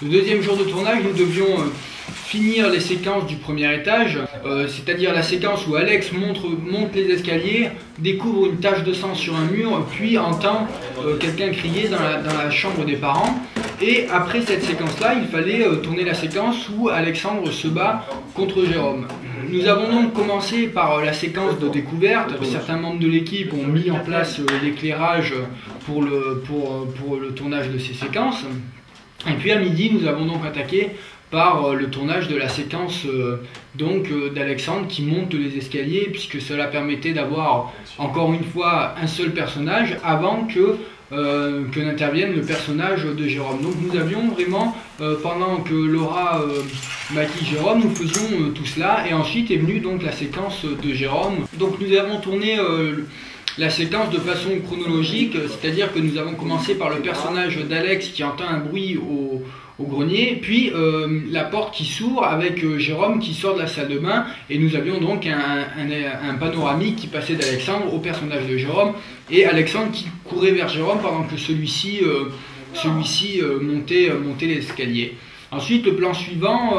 Le deuxième jour de tournage, nous devions finir les séquences du premier étage, c'est-à-dire la séquence où Alex monte, les escaliers, découvre une tache de sang sur un mur, puis entend quelqu'un crier dans la, chambre des parents. Et après cette séquence-là, il fallait tourner la séquence où Alexandre se bat contre Jérôme. Nous avons donc commencé par la séquence de découverte. Certains membres de l'équipe ont mis en place l'éclairage pour le tournage de ces séquences. Et puis à midi, nous avons donc attaqué par le tournage de la séquence donc d'Alexandre qui monte les escaliers puisque cela permettait d'avoir encore une fois un seul personnage avant que euh, que n'intervienne le personnage de Jérôme. Donc nous avions vraiment, euh, pendant que Laura euh, maquille Jérôme, nous faisions tout cela et ensuite est venue donc la séquence de Jérôme. Donc nous avons tourné la séquence de façon chronologique, c'est-à-dire que nous avons commencé par le personnage d'Alex qui entend un bruit au, grenier, puis euh, la porte qui s'ouvre avec euh, Jérôme qui sort de la salle de bain, et nous avions donc un, panoramique qui passait d'Alexandre au personnage de Jérôme, et Alexandre qui courait vers Jérôme pendant que celui-ci euh, montait l'escalier. Ensuite, le plan suivant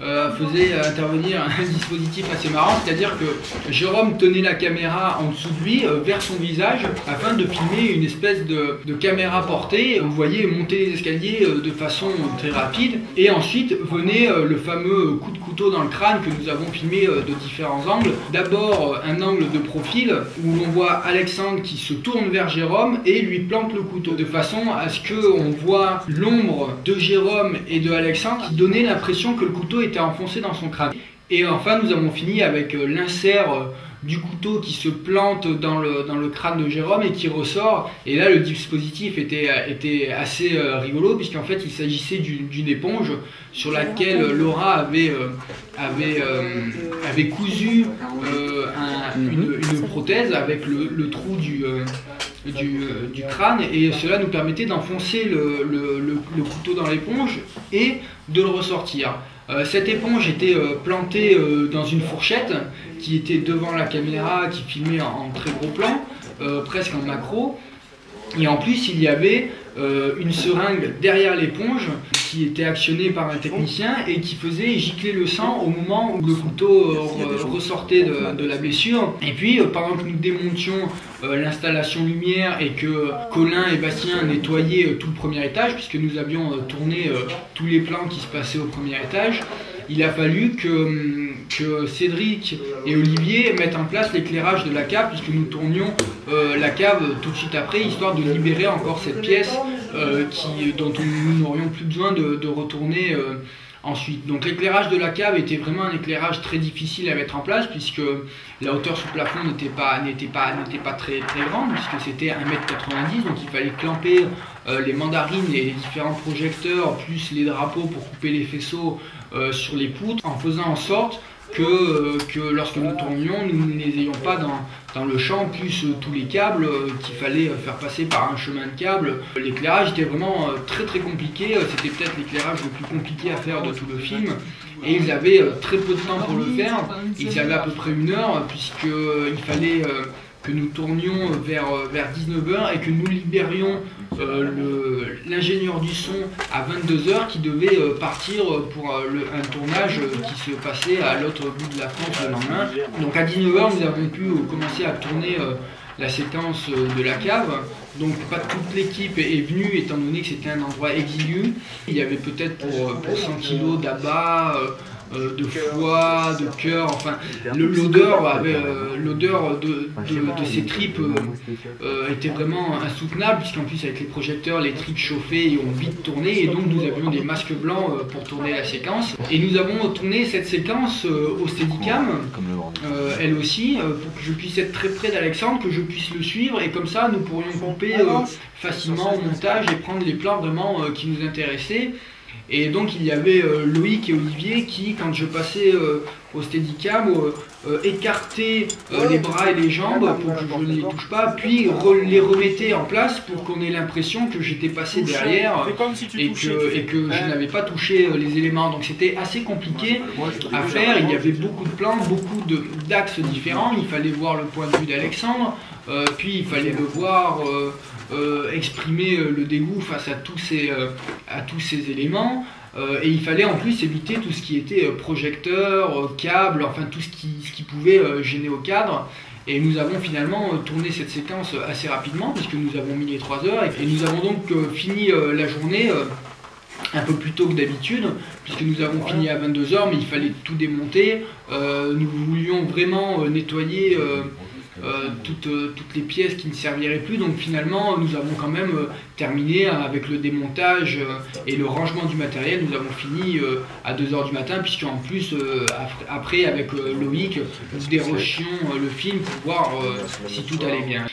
euh, faisait intervenir un dispositif assez marrant, c'est-à-dire que Jérôme tenait la caméra en dessous de lui, euh, vers son visage, afin de filmer une espèce de, caméra portée. Vous voyez monter les escaliers euh, de façon très rapide. Et ensuite venait le fameux coup de couteau dans le crâne que nous avons filmé de différents angles. D'abord un angle de profil où l'on voit Alexandre qui se tourne vers Jérôme et lui plante le couteau, de façon à ce qu'on voit l'ombre de Jérôme et de Alexandre qui donnait l'impression que le couteau était enfoncé dans son crâne. Et enfin, nous avons fini avec euh, l'insert euh, du couteau qui se plante dans le, dans le crâne de Jérôme et qui ressort. Et là, le dispositif était, euh, était assez rigolo, puisqu'en fait, il s'agissait d'une éponge sur laquelle Laura avait, avait, avait cousu une, une, prothèse avec le, le trou du, du, du, crâne. Et cela nous permettait d'enfoncer le, le, le couteau dans l'éponge et de le ressortir. Euh, cette éponge était euh, plantée euh, dans une fourchette qui était devant la caméra, qui filmait en, très gros plan, presque en macro. Et en plus, il y avait une seringue derrière l'éponge qui était actionnée par un technicien et qui faisait gicler le sang au moment où le couteau ressortait de, la blessure. Et puis, pendant que nous démontions l'installation lumière et que Colin et Bastien nettoyaient tout le premier étage, puisque nous avions tourné tous les plans qui se passaient au premier étage, il a fallu que, Cédric et Olivier mettent en place l'éclairage de la cave, puisque nous tournions euh, la cave tout de suite après, histoire de libérer encore cette pièce euh, dont nous n'aurions plus besoin de, retourner euh, ensuite. Donc l'éclairage de la cave était vraiment un éclairage très difficile à mettre en place, puisque la hauteur sous plafond n'était pas, très, grande, puisque c'était 1m90, donc il fallait clamper les mandarines les différents projecteurs, plus les drapeaux pour couper les faisceaux euh, sur les poutres en faisant en sorte que, euh, que lorsque nous tournions, nous ne les ayons pas dans, dans le champ, plus euh, tous les câbles qu'il fallait faire passer par un chemin de câble. L'éclairage était vraiment très très compliqué, c'était peut-être l'éclairage le plus compliqué à faire de tout le film. Et ils avaient très peu de temps pour le faire, ils avaient à peu près une heure, puisqu'il fallait que nous tournions vers, vers 19h et que nous libérions euh, l'ingénieur du son à 22h qui devait euh, partir pour euh, un tournage qui se passait à l'autre bout de la France le lendemain. Donc à 19h, nous avons pu commencer à tourner la séquence de la cave. Donc pas toute l'équipe est venue étant donné que c'était un endroit exigu. Il y avait peut-être pour, pour 100 kg d'abat, euh, de foie, de cœur, enfin l'odeur avait euh, l'odeur de, ces tripes euh, était vraiment insoutenable puisqu'en plus avec les projecteurs les tripes chauffaient et ont vite tourné et donc nous avions des masques blancs pour tourner la séquence. Et nous avons tourné cette séquence au Steadicam elle aussi pour que je puisse être très près d'Alexandre, que je puisse le suivre et comme ça nous pourrions couper facilement au montage et prendre les plans vraiment qui nous intéressaient et donc il y avait euh, Loïc et Olivier qui, quand je passais euh, au steadicam, écarter les bras et les jambes pour que je ne les touche pas, puis les remettais en place pour qu'on ait l'impression que j'étais passé derrière et que, et que je n'avais pas touché les éléments. Donc c'était assez compliqué à faire, il y avait beaucoup de plans, beaucoup d'axes différents, il fallait voir le point de vue d'Alexandre, puis il fallait le voir euh, exprimer euh, le dégoût face à tous ces, euh, à tous ces éléments. et il fallait en plus éviter tout ce qui était projecteur, câble, enfin tout ce qui, ce qui pouvait gêner au cadre. Et nous avons finalement tourné cette séquence assez rapidement, puisque nous avons mis les 3 heures, et nous avons donc fini la journée un peu plus tôt que d'habitude, puisque nous avons fini à 22h, mais il fallait tout démonter. nous voulions vraiment nettoyer euh, euh, toutes, les pièces qui ne serviraient plus. Donc finalement, nous avons quand même euh, terminé avec le démontage et le rangement du matériel. Nous avons fini à 2h du matin, puisqu'en plus, après, avec Loïc, nous dérochions le film pour voir si tout allait bien.